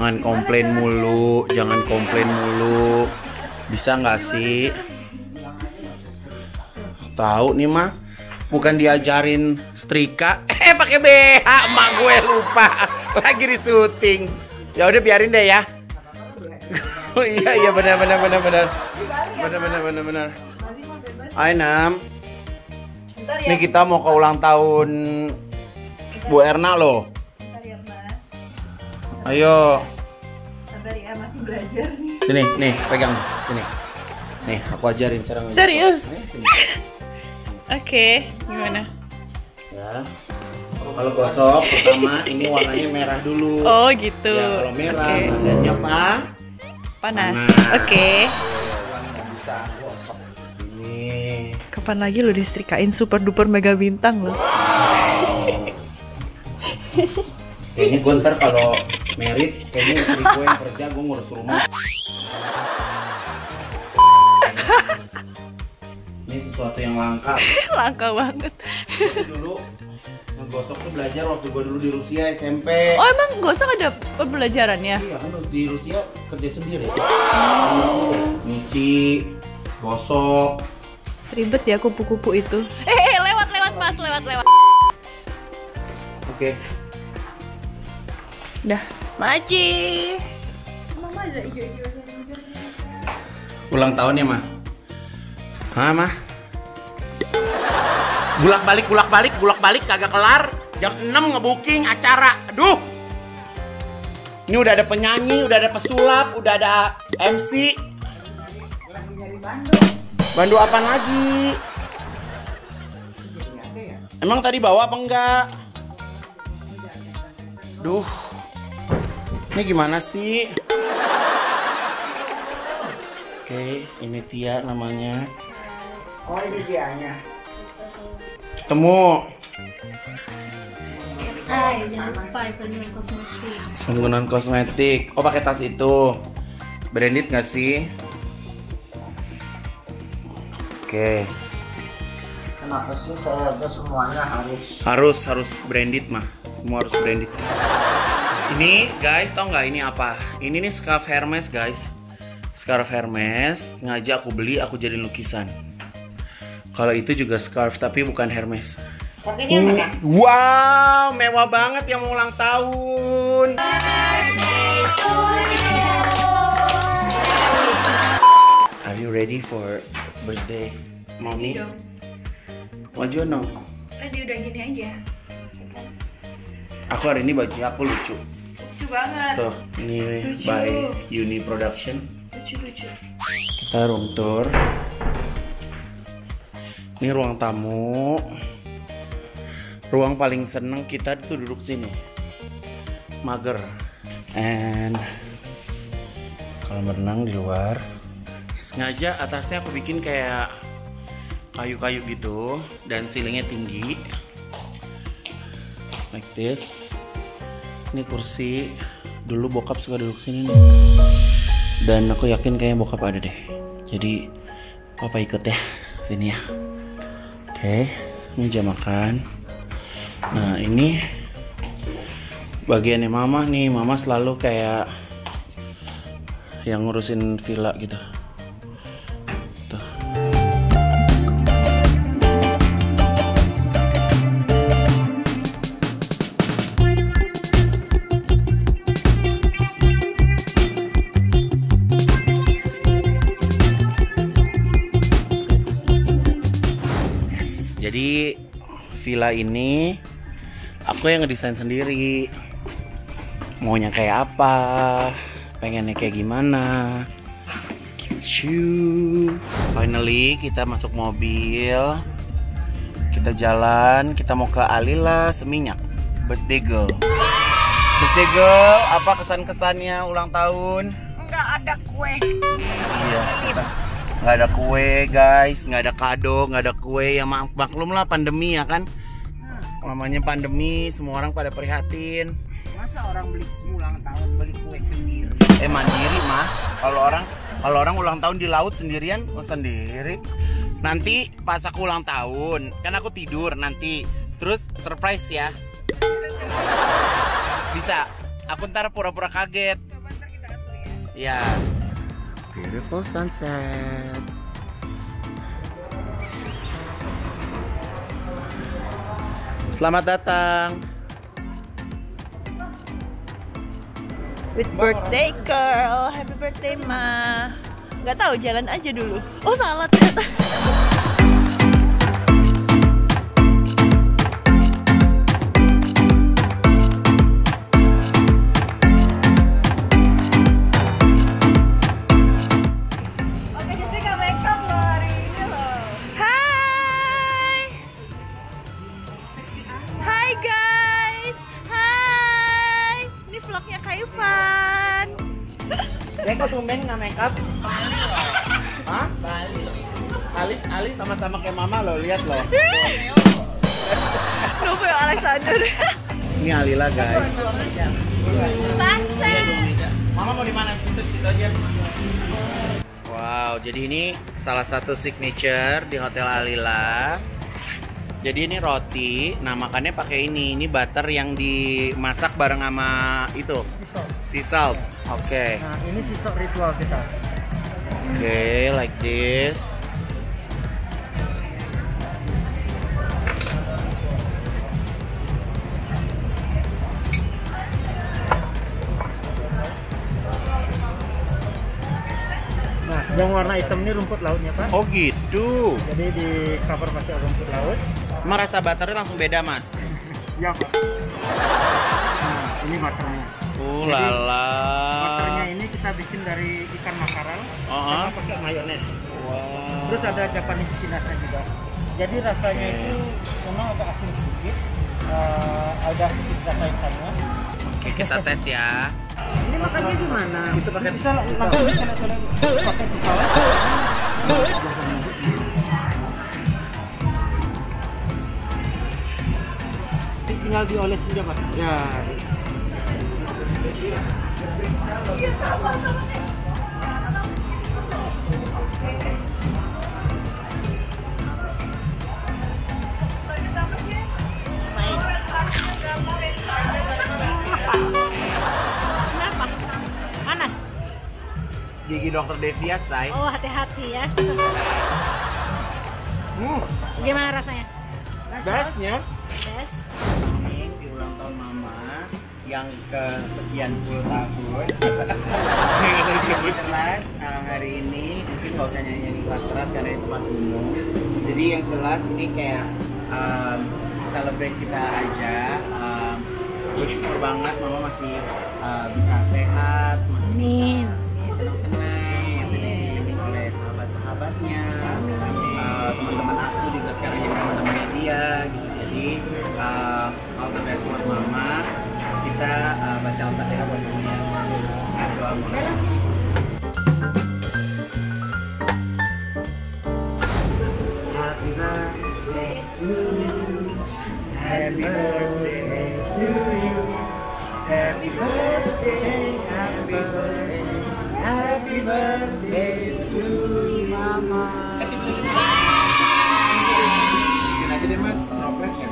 Jangan komplain mulu, jangan komplain mulu. Bisa nggak sih? Tahu nih mah, bukan diajarin setrika, eh pakai BH, emak gue lupa. Lagi di syuting. Ya udah biarin deh ya. Oh iya iya benar benar benar benar. Benar benar benar benar. Hai Nam. Ya. Ini kita mau ke ulang tahun Bu Erna loh. Ayo. Sabar ya, masih belajar nih. Sini, nih, pegang. Sini. Nih, aku ajarin cara ngegosok. Serius? Oke, gimana? Ya. Kalau gosok pertama ini warnanya merah dulu. Oh, gitu. Ya, kalau merah Oke. nadanya apa? Panas. Panas. Oke. Yang bisa gosok. Ini. Kapan lagi lo disetrikain super duper mega bintang lo? Kayaknya gue ntar kalau merit, kayaknya istri gue yang kerja, gue ngurus rumah. Ini sesuatu yang langka. Langka banget. Dulu ngegosok tuh belajar waktu gue dulu di Rusia SMP. Oh, emang gosok ada pembelajarannya? Iya kan di Rusia kerja sendiri. Nyuci, gosok. Ribet ya kupu-kupu itu. Eh, eh, lewat lewat Mas, lewat lewat. Oke. Dah, maci. Mama ada hijau-hijau Ulang tahun ya, Mah? Hah, Mah? Bulak balik, bulak balik, bulak balik kagak kelar. Jam 6 ngebooking acara. Aduh. Ini udah ada penyanyi, udah ada pesulap, udah ada MC. Bandu apa lagi? Emang tadi bawa apa enggak? Duh. Ini gimana sih? Oke, ini Tia namanya. Oh ini dianya. Ketemu Hai, jangan lupa iklan kosmetik. penggunaan kosmetik. Oh, pakai tas itu. Branded nggak sih? Oke, Kenapa sih kayaknya semuanya harus harus harus branded mah. Semua harus branded. Ini guys, tau nggak ini apa? Ini nih scarf Hermes guys. Scarf Hermes, sengaja aku beli, aku jadi lukisan. Kalau itu juga scarf tapi bukan Hermes. Tapi mana? Wow, mewah banget yang mau ulang tahun. Are you ready for birthday, mommy? What you know? Tadi udah gini aja. Aku hari ini baju aku lucu. Lucu banget. Tuh, ini Lucu. by Uni Production. Lucu-lucu. Kita room tour. Ini ruang tamu. Ruang paling seneng kita itu duduk sini. Mager. And kolam renang di luar. Sengaja atasnya aku bikin kayak kayu-kayu gitu dan ceilingnya tinggi. Like this. Ini kursi. Dulu bokap suka duduk sini nih. Dan aku yakin kayaknya bokap ada deh. Jadi papa ikut ya sini ya. Oke ini jam makan. Nah ini bagiannya mama nih. Mama selalu kayak yang ngurusin villa gitu Jadi villa ini aku yang ngedesain sendiri. Maunya kayak apa? Pengennya kayak gimana? Gitu. Finally kita masuk mobil. Kita jalan, kita mau ke Alila Seminyak. Birthday girl. Birthday girl, apa kesan-kesannya ulang tahun? Enggak ada kue. Iya, kita nggak ada kue guys, nggak ada kado, nggak ada kue ya mak- maklum lah pandemi ya kan. Namanya pandemi, semua orang pada prihatin. Masa orang beli ulang tahun beli kue sendiri? Eh mandiri mah, kalau orang kalau orang ulang tahun di laut sendirian, oh sendiri. Nanti pas aku ulang tahun, kan aku tidur nanti, terus surprise ya. Bisa, aku ntar pura-pura kaget. Ya. Beautiful sunset. Selamat datang. With birthday girl, happy birthday ma. Gak tahu jalan aja dulu. Oh salah ternyata. Novio Alexander. Ini Alila guys. Sunset. Mama mau di mana? Situ, situ aja. Wow, jadi ini salah satu signature di Hotel Alila. Jadi ini roti, nah makannya pakai ini. Ini butter yang dimasak bareng sama itu, sea salt. Oke. Nah, ini sisok ritual kita. Oke, like this. Yang warna hitam ini rumput lautnya, Pak. Oh gitu. Jadi di cover pakai rumput laut. Emang rasa butternya langsung beda mas. Ya, Pak. Nah, ini butternya. Uh lala. Butternya ini kita bikin dari ikan makarel Oh, sama ah. pakai mayones. Wow. Terus ada Japanese kinasa juga. Jadi rasanya Oke. itu memang agak asin sedikit. Eh, ada sedikit rasa hitamnya. Oke, kita tes ya. Ini makannya gimana? Itu pakai bisa lang- langsung bisa pakai pisau. Tinggal dioles saja pak. Ya. Dokter Devia, say. Oh, hati-hati ya. Hmm, Gimana rasanya? bestnya. Yes. Ini di ulang tahun mama yang ke sekian puluh tahun. Jelas uh, hari ini mungkin nggak usah nyanyi-nyanyi keras-keras karena ini tempat umum. Jadi yang jelas ini kayak um, celebrate kita aja. Um, bersyukur banget mama masih uh, bisa sehat, masih Amin. bisa Happy birthday to you. Happy birthday, happy birthday, happy birthday to mama. Bikin aja deh mas, droplet ya.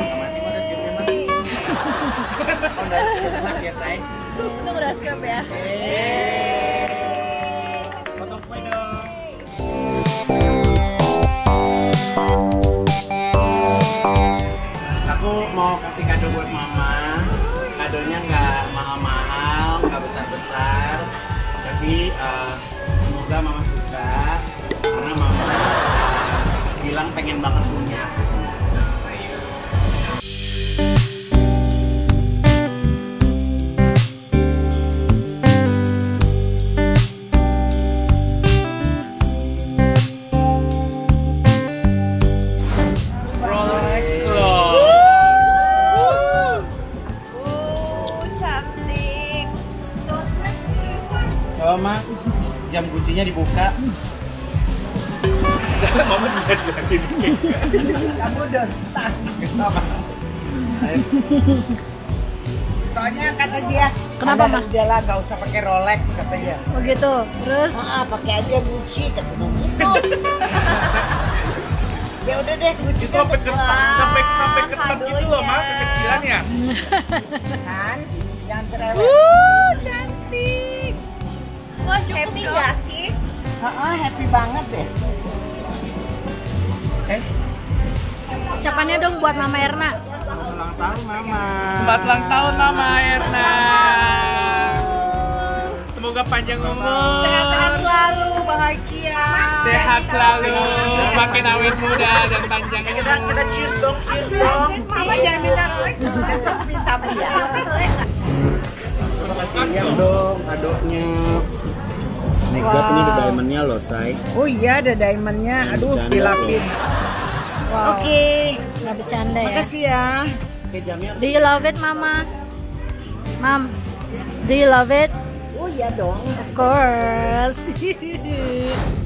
Sama hati mas, bikin deh, mas. Oh, udah siap ya. Itu udah siap ya. Kasih kado buat mama. Kadonya nggak mahal-mahal, nggak besar-besar. Tapi eh, kursinya dibuka. Mama bisa jelasin. Kamu udah start. Soalnya kata dia, Kenapa, ada Ma? Jala gak usah pakai Rolex katanya. Begitu. Terus Ah, pakai aja Gucci katanya gitu. ya udah deh Gucci Itu sampai ketat, sampai sampai ketat gitu loh, Mak, kekecilan ya. kan jangan cerewet. Uh, cantik. Wah, cukup Happy dong. gak sih? Heeh, happy banget deh. ucapannya dong buat Mama Erna. Ulang tahun Mama. Selamat ulang tahun Mama Erna. Semoga panjang umur. Sehat-sehat selalu, bahagia. Sehat selalu, makin awet muda dan panjang umur. Kita kita cheers dong, cheers dong. Mama jangan minta Rolex. Besok minta sama dia. Siap dong kadonya. Negat ini ada diamondnya loh, say. Oh iya ada diamondnya. Aduh, dilapin. Wow. Oke, Nggak bercanda ya. makasih ya. Do you love it, Mama? Mom, do you love it? Oh iya dong. Of course.